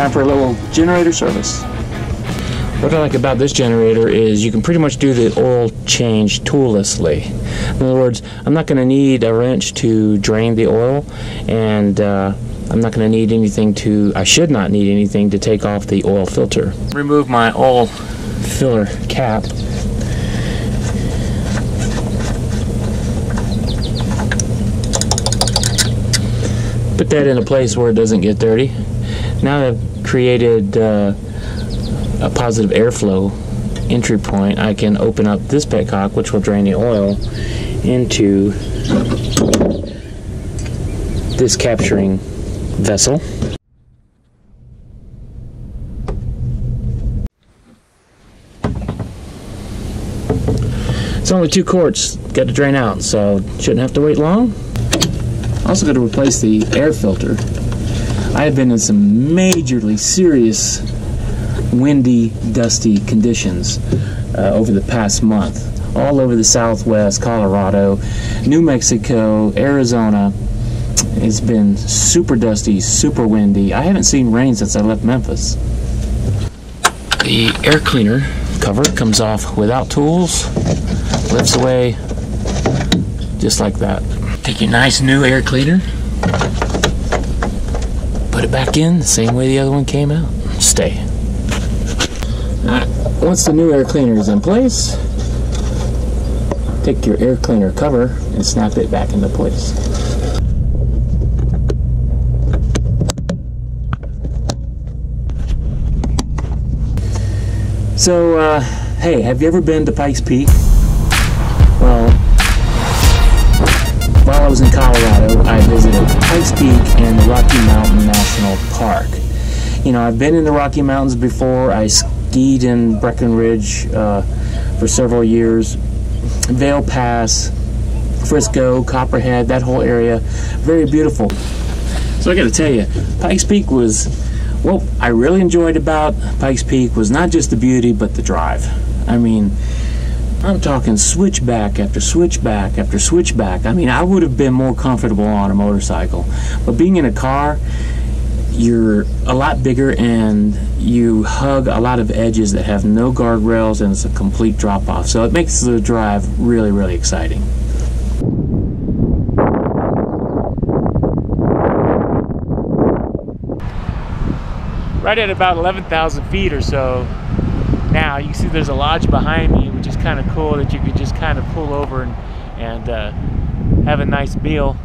time for a little generator service. What I like about this generator is you can pretty much do the oil change toollessly. In other words, I'm not going to need a wrench to drain the oil, and uh, I'm not going to need anything to, I should not need anything to take off the oil filter. Remove my oil filler cap. Put that in a place where it doesn't get dirty. Now I've created uh, a positive airflow entry point, I can open up this petcock, which will drain the oil, into this capturing vessel. It's only two quarts, got to drain out, so shouldn't have to wait long. Also got to replace the air filter. I have been in some majorly serious windy, dusty conditions uh, over the past month. All over the southwest, Colorado, New Mexico, Arizona. It's been super dusty, super windy. I haven't seen rain since I left Memphis. The air cleaner cover comes off without tools, lifts away just like that. Take your nice new air cleaner, put it back in the same way the other one came out. Stay. Once the new air cleaner is in place, take your air cleaner cover and snap it back into place. So, uh, hey, have you ever been to Pikes Peak? Well, was in Colorado, I visited Pikes Peak and the Rocky Mountain National Park. You know, I've been in the Rocky Mountains before. I skied in Breckenridge uh, for several years. Vail Pass, Frisco, Copperhead, that whole area, very beautiful. So I got to tell you, Pikes Peak was, what I really enjoyed about Pikes Peak was not just the beauty, but the drive. I mean, I'm talking switchback after switchback after switchback. I mean, I would have been more comfortable on a motorcycle, but being in a car, you're a lot bigger and you hug a lot of edges that have no guardrails and it's a complete drop off. So it makes the drive really, really exciting. Right at about 11,000 feet or so now, you see there's a lodge behind me, which is kind of cool that you could just kind of pull over and, and uh, have a nice meal.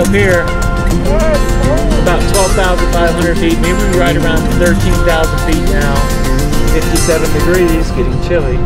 Up here. About 12,500 feet, maybe right around 13,000 feet now. 57 degrees, getting chilly.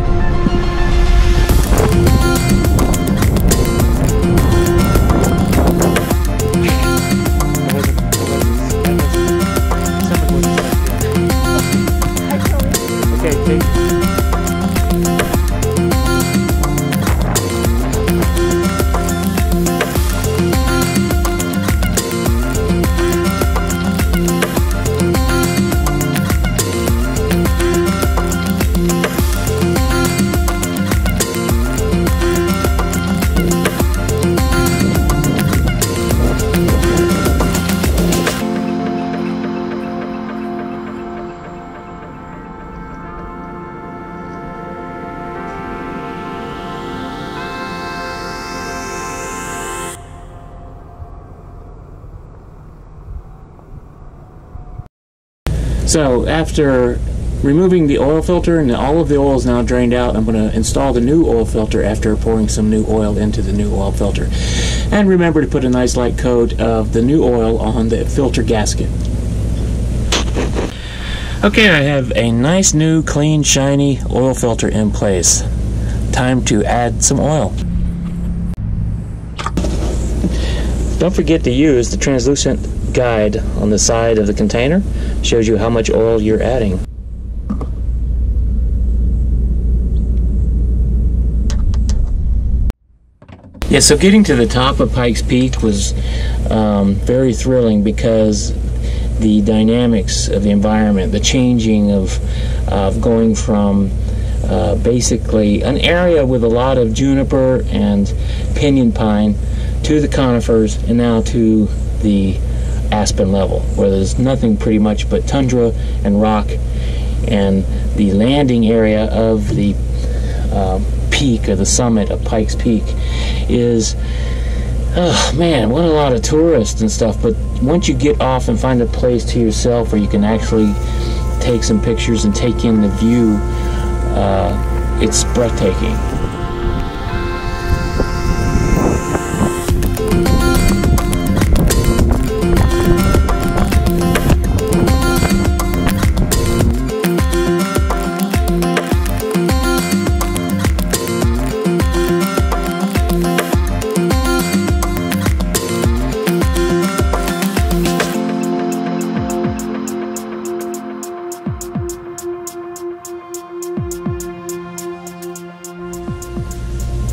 So after removing the oil filter and all of the oil is now drained out. I'm going to install the new oil filter after pouring some new oil into the new oil filter. And remember to put a nice light coat of the new oil on the filter gasket. Okay, I have a nice new clean shiny oil filter in place. Time to add some oil. Don't forget to use the translucent guide on the side of the container. Shows you how much oil you're adding. Yeah, so getting to the top of Pikes Peak was um, very thrilling because the dynamics of the environment, the changing of, of going from uh, basically an area with a lot of juniper and pinyon pine to the conifers and now to the aspen level where there's nothing pretty much but tundra and rock and the landing area of the uh, peak or the summit of Pikes Peak is oh man what a lot of tourists and stuff. But once you get off and find a place to yourself where you can actually take some pictures and take in the view uh, it's breathtaking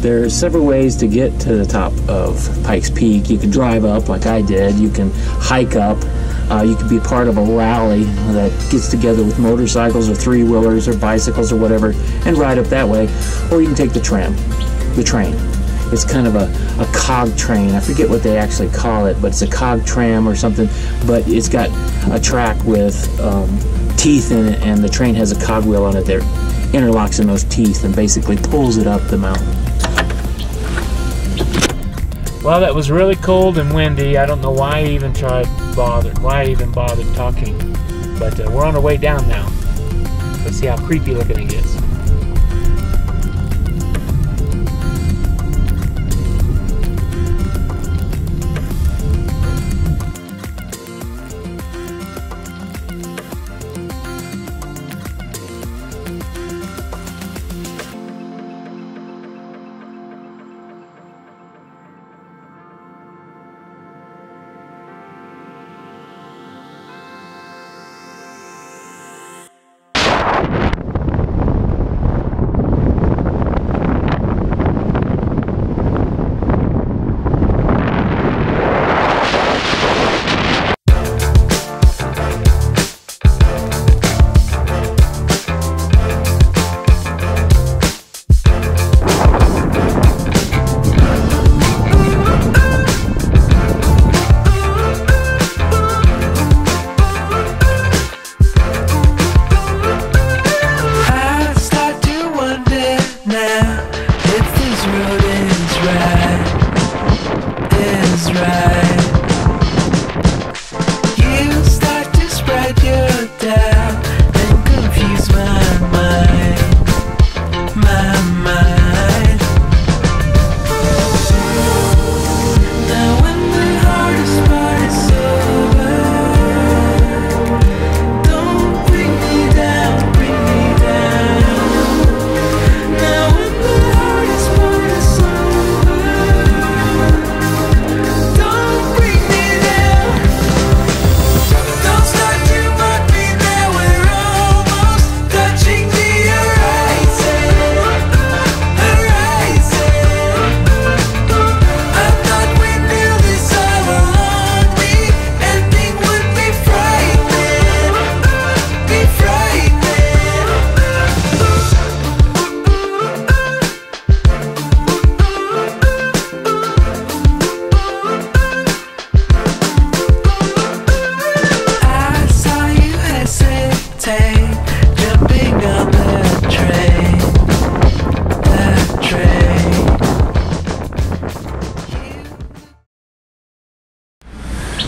There are several ways to get to the top of Pikes Peak. You can drive up like I did. You can hike up. Uh, you can be part of a rally that gets together with motorcycles or three wheelers or bicycles or whatever and ride up that way. Or you can take the tram, the train. It's kind of a, a cog train. I forget what they actually call it, but it's a cog tram or something. But it's got a track with um, teeth in it, and the train has a cogwheel on it that interlocks in those teeth and basically pulls it up the mountain. Well, that was really cold and windy. I don't know why I even tried bothered, why I even bothered talking. But uh, we're on our way down now. Let's see how creepy looking it gets.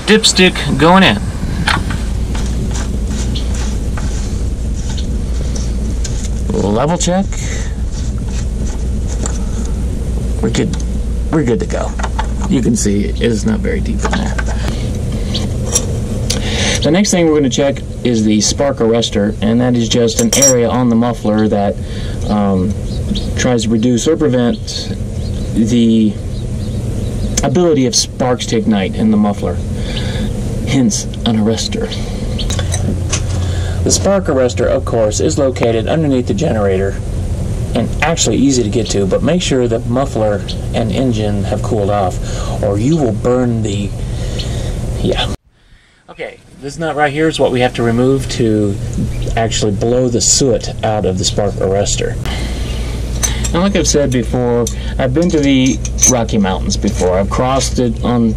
Dipstick going in. level check. We're good. We're good to go. You can see it is not very deep in there. The next thing we're going to check is the spark arrestor, and that is just an area on the muffler that um, tries to reduce or prevent the ability of sparks to ignite in the muffler. Hence, an arrestor. The spark arrestor, of course, is located underneath the generator and actually easy to get to, but make sure that muffler and engine have cooled off or you will burn the. Yeah. Okay, this nut right here is what we have to remove to actually blow the soot out of the spark arrestor. Now, like I've said before, I've been to the Rocky Mountains before. I've crossed it on,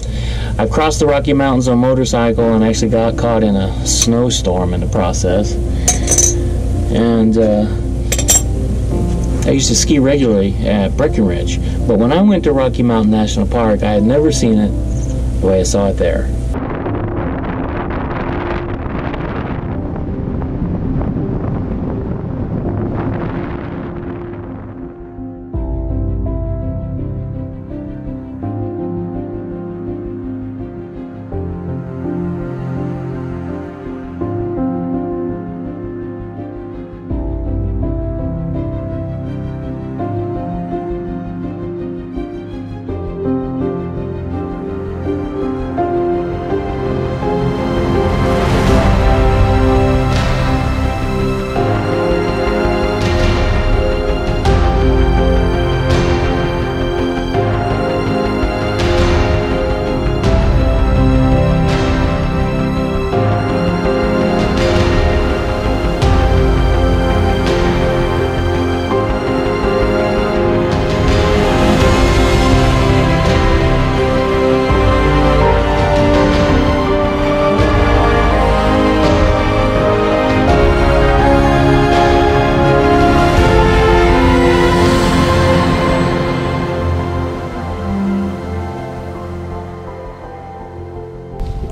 I've crossed the Rocky Mountains on motorcycle and actually got caught in a snowstorm in the process. And uh, I used to ski regularly at Breckenridge, but when I went to Rocky Mountain National Park, I had never seen it the way I saw it there.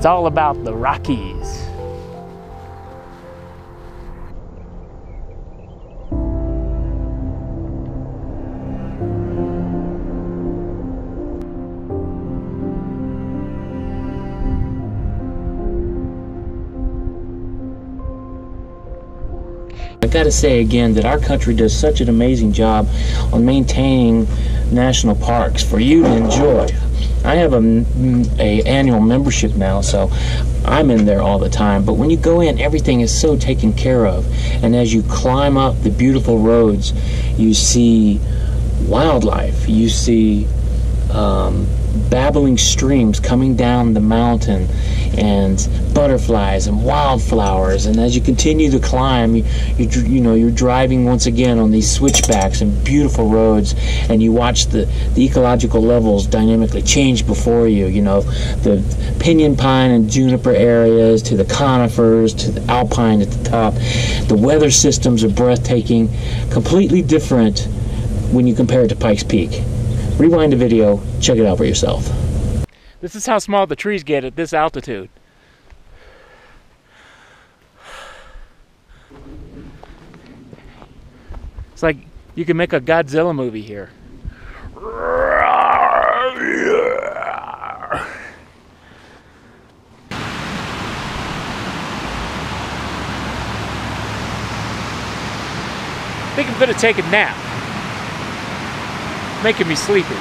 It's all about the Rockies. I gotta say again that our country does such an amazing job on maintaining national parks for you to enjoy. I have a, a annual membership now, so I'm in there all the time. But when you go in, everything is so taken care of, and as you climb up the beautiful roads, you see wildlife. You see um, babbling streams coming down the mountain and butterflies and wildflowers. And as you continue to climb you, you, you know you're driving once again on these switchbacks and beautiful roads. And you watch the, the ecological levels dynamically change before you you know the pinyon pine and juniper areas to the conifers to the alpine at the top. The weather systems are breathtaking completely different when you compare it to Pikes Peak rewind the video, check it out for yourself. This is how small the trees get at this altitude. It's like you can make a Godzilla movie here. I think I'm gonna take a nap making me sleepy.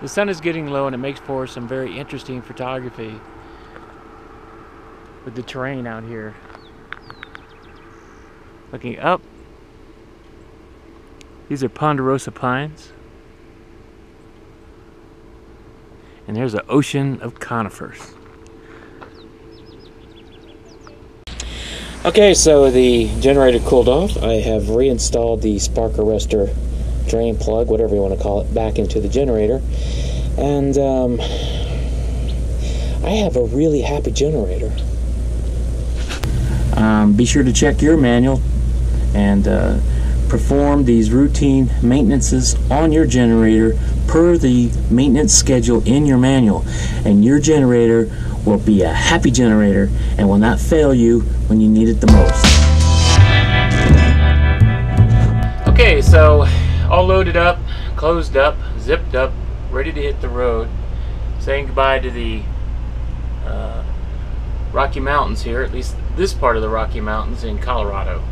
The sun is getting low and it makes for some very interesting photography with the terrain out here. Looking up, these are ponderosa pines. And there's an ocean of conifers. Okay, so the generator cooled off. I have reinstalled the spark arrestor drain plug, whatever you want to call it, back into the generator. And um, I have a really happy generator. Um, be sure to check your manual and uh, perform these routine maintenances on your generator per the maintenance schedule in your manual. And your generator will be a happy generator and will not fail you when you need it the most. Okay, so all loaded up, closed up, zipped up, ready to hit the road. Saying goodbye to the uh, Rocky Mountains here, at least this part of the Rocky Mountains in Colorado.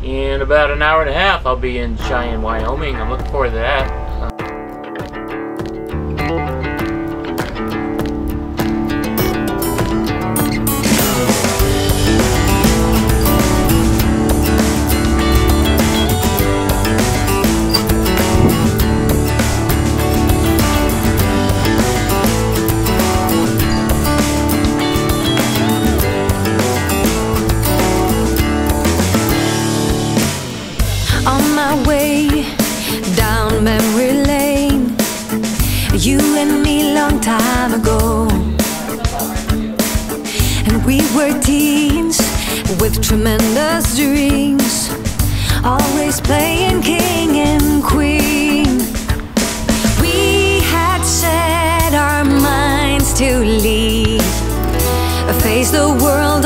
In about an hour and a half, I'll be in Cheyenne, Wyoming. I'm looking forward to that. On my way down memory lane. You and me long time ago. And we were teens with tremendous dreams, always playing king and queen. We had set our minds to leave, face the world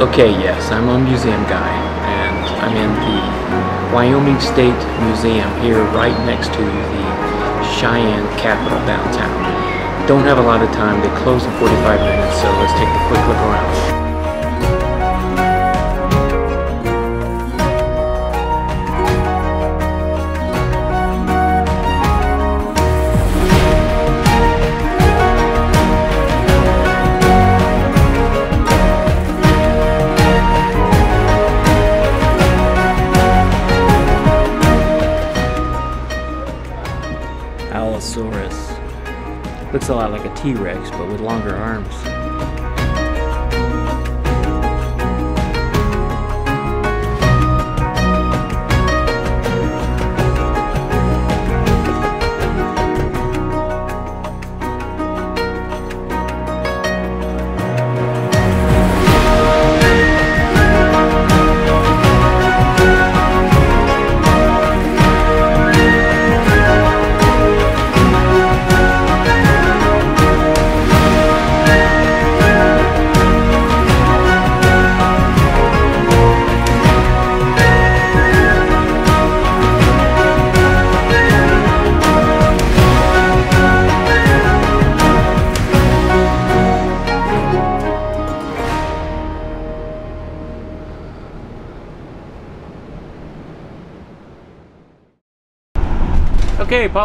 okay, yes, I'm a museum guy, and I'm in the Wyoming State Museum here, right next to the Cheyenne Capitol downtown. Don't have a lot of time, they close in 45 minutes, so let's take a quick look around. A lot like a T-Rex, but with longer arms.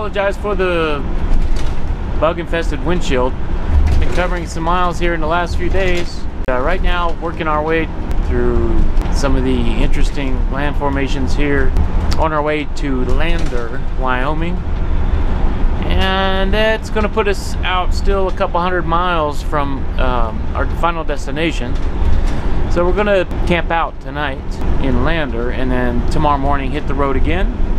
Apologize for the bug-infested windshield. Been covering some miles here in the last few days. Uh, right now, working our way through some of the interesting land formations here on our way to Lander, Wyoming. And that's going to put us out still a couple hundred miles from um, our final destination. So we're going to camp out tonight in Lander and then tomorrow morning hit the road again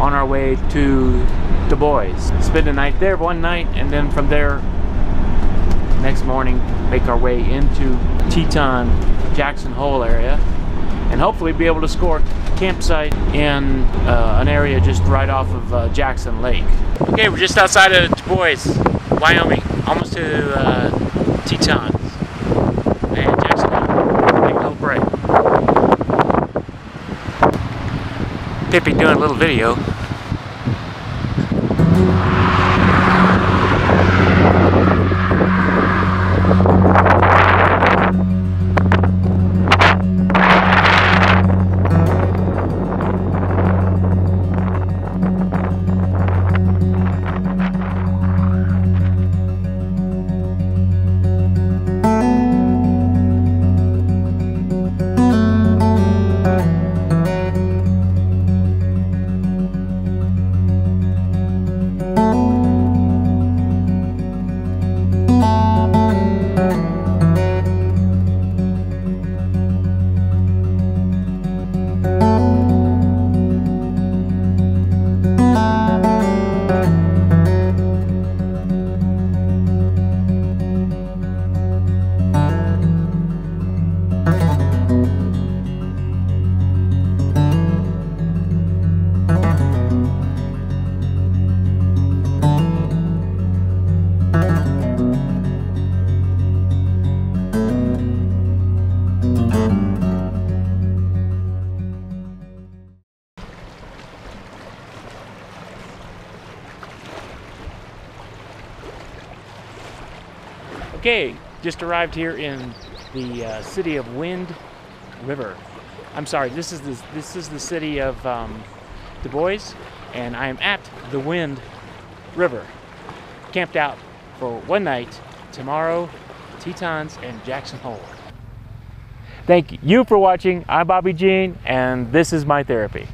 on our way to Dubois. Spend the night there one night, and then from there, next morning, make our way into Teton Jackson Hole area, and hopefully be able to score campsite in uh, an area just right off of uh, Jackson Lake. Okay, we're just outside of Dubois, Wyoming, almost to uh, Teton. Man, Jackson Hole, big little break. Pippi doing a little video. Okay, just arrived here in the uh, city of Wind River. I'm sorry, this is the, this is the city of um, Dubois, and I am at the Wind River, camped out for one night. Tomorrow, Tetons and Jackson Hole. Thank you for watching. I'm Bobby Gene, and this is my therapy.